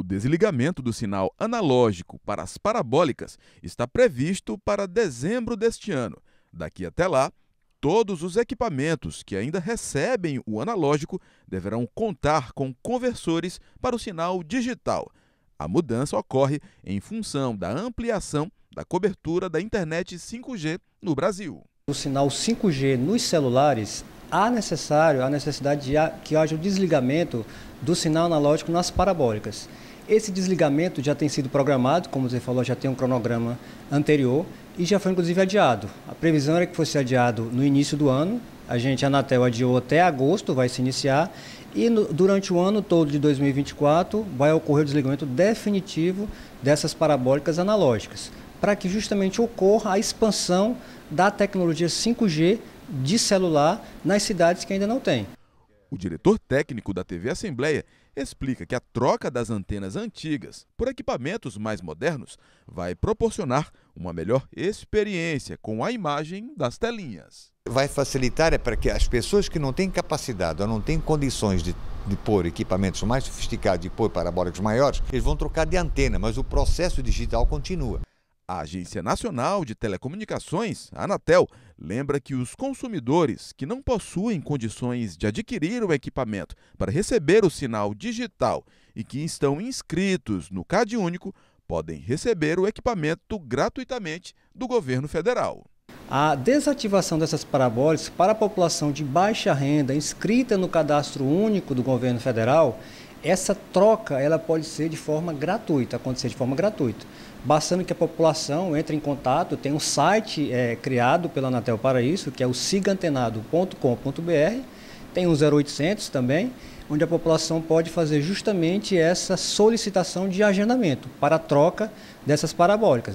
O desligamento do sinal analógico para as parabólicas está previsto para dezembro deste ano. Daqui até lá, todos os equipamentos que ainda recebem o analógico deverão contar com conversores para o sinal digital. A mudança ocorre em função da ampliação da cobertura da internet 5G no Brasil. O sinal 5G nos celulares há necessário, há necessidade de que haja o desligamento do sinal analógico nas parabólicas. Esse desligamento já tem sido programado, como você falou, já tem um cronograma anterior e já foi inclusive adiado. A previsão era que fosse adiado no início do ano, a gente, a Anatel adiou até agosto, vai se iniciar, e no, durante o ano todo de 2024 vai ocorrer o desligamento definitivo dessas parabólicas analógicas, para que justamente ocorra a expansão da tecnologia 5G de celular nas cidades que ainda não têm. O diretor técnico da TV Assembleia explica que a troca das antenas antigas por equipamentos mais modernos vai proporcionar uma melhor experiência com a imagem das telinhas. Vai facilitar é para que as pessoas que não têm capacidade ou não têm condições de, de pôr equipamentos mais sofisticados e pôr parabólicos maiores, eles vão trocar de antena, mas o processo digital continua. A Agência Nacional de Telecomunicações, Anatel, lembra que os consumidores que não possuem condições de adquirir o equipamento para receber o sinal digital e que estão inscritos no CAD Único podem receber o equipamento gratuitamente do governo federal. A desativação dessas parabólicas para a população de baixa renda inscrita no cadastro único do governo federal, essa troca ela pode ser de forma gratuita, acontecer de forma gratuita bastando que a população entre em contato, tem um site é, criado pela Anatel para isso, que é o sigantenado.com.br, tem um 0800 também, onde a população pode fazer justamente essa solicitação de agendamento para a troca dessas parabólicas.